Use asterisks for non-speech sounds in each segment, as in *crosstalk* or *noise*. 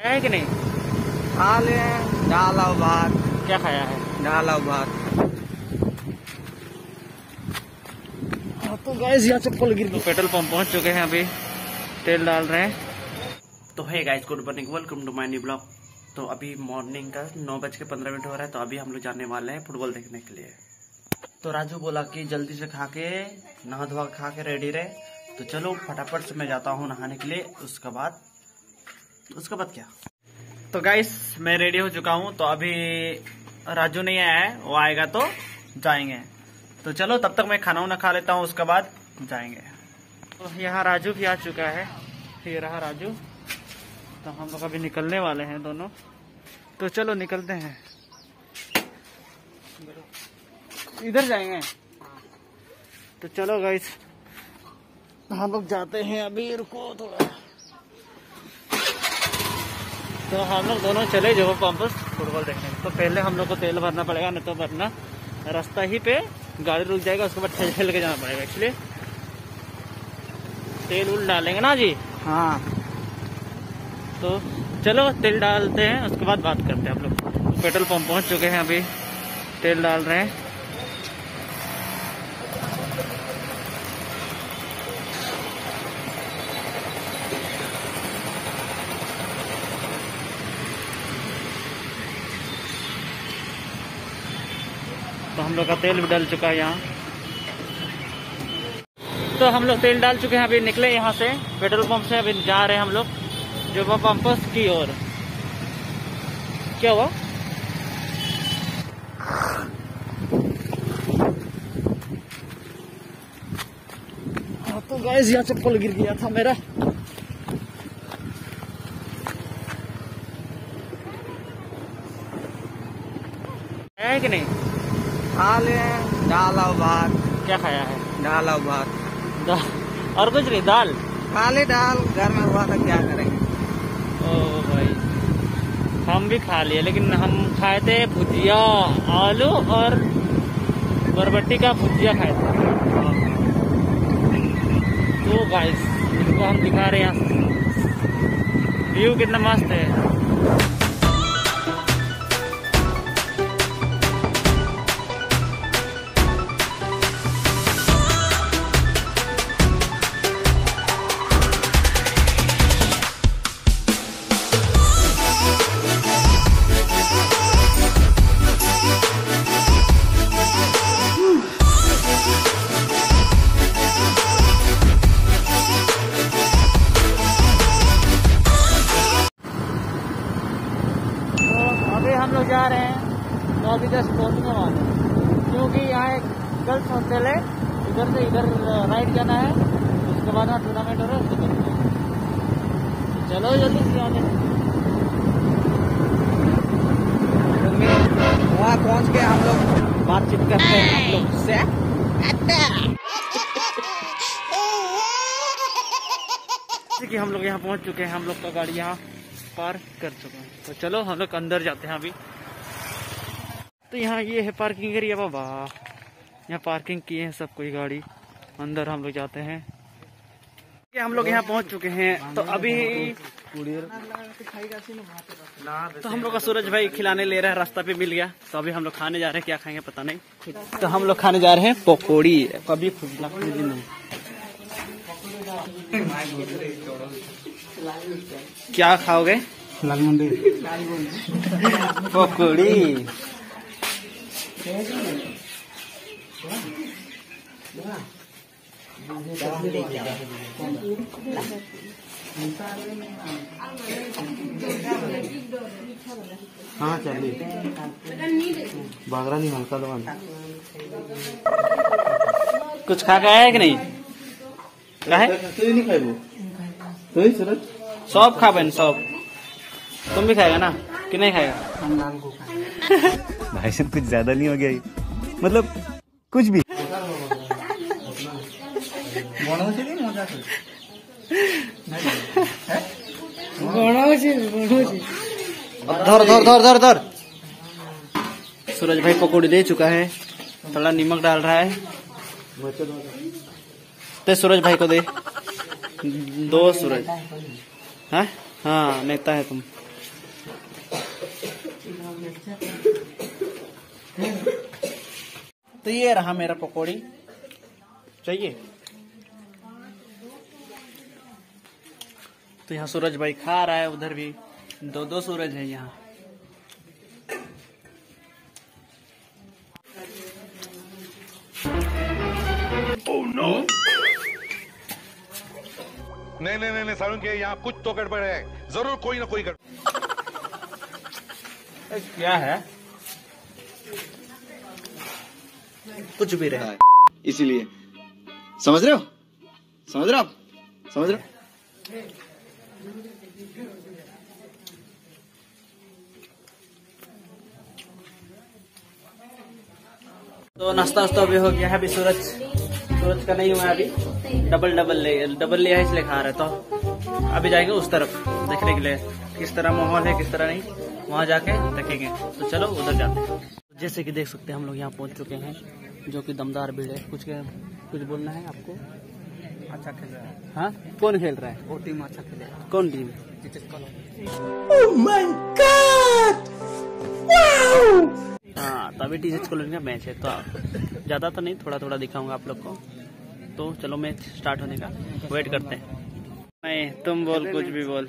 है कि नहीं? खा ले दाल और भात। क्या खाया है? दाल और भात। तो गैस यहाँ चप्पल गिर गई। पेट्रोल पंप पहुँच चुके हैं अभी। तेल डाल रहे हैं। तो है guys good morning welcome to my new blog तो अभी मॉर्निंग का नौ बज के पंद्रह मिनट हो रहा है तो अभी हम लोग जाने वाले हैं फुटबॉल देखने के लिए। तो राजू बोला कि जल्दी से खा के नहा धोवा खा के रेडी रहे। तो चलो फटाफट से मैं जाता हूँ नहाने के लिए। उसके बाद उसके बाद क्या? तो गाइस मैं रेडी हो चुका हूँ तो अभी राजू नहीं आया है, वो आएगा तो जाएँगे। तो चलो, तब तक मैं खाना वाना खा लेता हूँ, उसके बाद जाएँगे। तो यहाँ राजू भी आ चुका है। ये रहा राजू। तो हम लोग अभी निकलने वाले हैं दोनों। तो चलो, निकलते हैं। इधर जाएँगे। तो चलो गाइस हम लोग जाते हैं अभी रुको थोड़ा। तो हम लोग दोनों चले जो पंप फुटबॉल देखने। तो पहले हम लोग को तेल भरना पड़ेगा नहीं तो भरना। रास्ता ही पे गाड़ी रुक जाएगा उसके बाद ठेल ठेल के जाना पड़ेगा एक्चुअली तेल उल डालेंगे ना जी? हाँ। तो चलो तेल डालते हैं उसके बाद बात करते हैं हम लोग। पेट्रोल पंप पहुँच चुके हैं अभी। तेल डाल रहे हैं। हम लोग का तेल भी डल चुका है यहाँ। तो हम लोग तेल डाल चुके हैं अभी निकले यहाँ से। पेट्रोल पंप से अभी जा रहे हैं हम लोग जो वो पंपस की ओर। क्या हुआ? हाँ, तो गैस यहाँ चप्पल गिर गया था मेरा है कि नहीं खा ले दाल और भात। क्या खाया है? दाल और भात। दाल। और कुछ नहीं दाल? खा ले दाल घर में हुआ था क्या करेंगे? ओ भाई हम भी खा लिए लेकिन हम खाए थे भुजिया आलू और बरबट्टी का भुजिया खाए थे। तो गाइस इनको हम दिखा रहे हैं। व्यू कितना मस्त है। जा रहे हैं तो अभी जस्ट पहुँचने वाले हैं। क्योंकि यहाँ एक गर्ल्स हॉस्टल है इधर से इधर राइट जाना है उसके बाद यहाँ टूर्नामेंट हो रहा है उसके बाद चलो जल्दी से जाने वहाँ पहुँच के हम लोग। बातचीत करते हैं आप लोग से। कि हम लोग यहाँ पहुँच चुके हैं हम लोग का गाड़ी यहाँ पार्क कर चुके हैं। तो चलो हम लोग अंदर जाते हैं अभी। तो यहाँ ये है पार्किंग एरिया बाबा। यहाँ पार्किंग किए हैं सब कोई गाड़ी। अंदर हम लोग जाते हैं। हम लोग यहाँ पहुँच चुके हैं। तो अभी तो हम लोग का सूरज भाई खिलाने ले रहा है रास्ता पे मिल गया। तो अभी हम लोग खाने जा रहे हैं क्या खाएँगे पता नहीं। तो हम लोग खाने जा रहे हैं पकौड़ी। कभी नहीं क्या खाओगे? पकौड़ी। हाँ चलिए। बागरा नहीं हल्का दबान कुछ खा के आया है कि नहीं? क्या है? तू नहीं खाए तू ही सूरज सब खा बहन सब। तुम भी खाएगा ना? कि नहीं खाएगा। *laughs* भाई साहब कुछ ज़्यादा नहीं हो गया ये। मतलब कुछ भी। धर धर धर धर धर। सूरज भाई पकौड़ी दे चुका है। थोड़ा नमक डाल रहा है। ते सूरज भाई को दे। दो सूरज। हाँ, हाँ नेता है तुम। तो ये रहा मेरा पकौड़ी। चाहिए? तो यहाँ सूरज भाई खा रहा है उधर भी दो दो सूरज है यहाँ। नहीं नहीं नहीं, नहीं सारुण के यहाँ कुछ तो गड़बड़ है। ज़रूर कोई ना कोई गड़बड़ *laughs* क्या है? कुछ भी रहे। इसीलिए। समझ रहे हो? समझ रहे हो आप? समझ रहे हो? तो नाश्ता वास्ता भी हो गया है अभी सूरज। सूरज का नहीं हुआ है अभी। डबल डबल ले डबल लिया है इसलिए खा रहे तो अभी जाएँगे उस तरफ़ देखने के लिए। किस तरह माहौल है किस तरह नहीं वहाँ जाके देखेंगे। तो चलो उधर जाते हैं। जैसे कि देख सकते हैं हम लोग यहाँ पहुँच चुके हैं जो कि दमदार भीड़ है। कुछ कुछ बोलना है आपको? अच्छा खेल रहा है। हाँ? कौन खेल रहा है? वो टीम अच्छा खेले कौन टीम? हाँ तो अभी टी कॉलोनी का मैच है तो ज़्यादा तो नहीं थोड़ा थोड़ा दिखाऊँगा आप लोग को। तो चलो मैच स्टार्ट होने का। वेट करते हैं। नहीं तुम बोल कुछ भी बोल।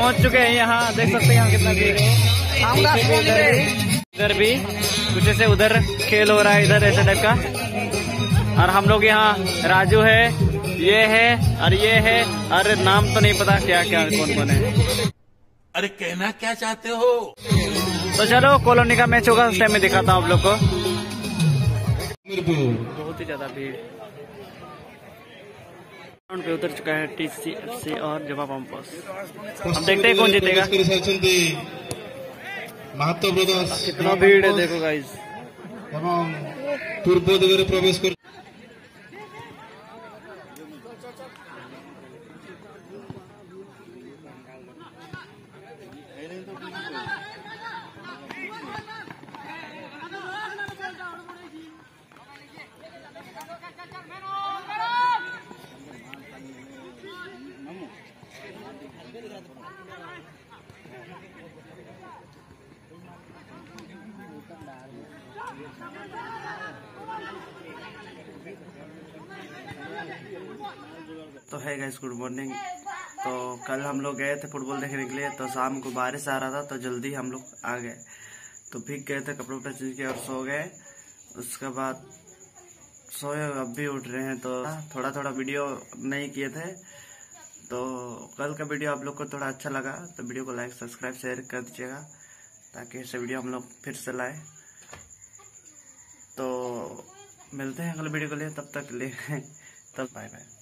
पहुँच चुके हैं यहाँ। देख सकते हैं यहाँ कितना भीड़ है। इधर भी कुछ ऐसे उधर खेल हो रहा है इधर ऐसे टाइप का। और हम लोग यहाँ राजू है ये है और ये है और नाम तो नहीं पता क्या क्या कौन कौन है। अरे कहना क्या चाहते हो? तो चलो कॉलोनी का मैच होगा उस टाइम में दिखाता हूँ आप लोग को। बहुत ही ज़्यादा भीड़। ग्राउंड पे उतर चुका है टीसीएफसी और जवा पंपोस हम देखते हैं कौन जीतेगा? महत्व कितना भीड़ है देखो गाइस पूर्व प्रवेश कर है गाइस गुड मॉर्निंग तो कल हम लोग गए थे फुटबॉल देखने के लिए तो शाम को बारिश आ रहा था तो जल्दी हम लोग आ गए। तो भीग गए थे, कपड़े उपड़े चेंज किए और सो गए। उसके बाद सोए, अब भी उठ रहे हैं तो थोड़ा थोड़ा वीडियो नहीं किए थे। तो कल का वीडियो आप लोग को थोड़ा अच्छा लगा तो वीडियो को लाइक सब्सक्राइब शेयर कर दीजिएगा, ताकि ऐसे वीडियो हम लोग फिर से लाए। तो मिलते हैं अगले वीडियो के लिए, तब तक ले *laughs* तब बाय बाय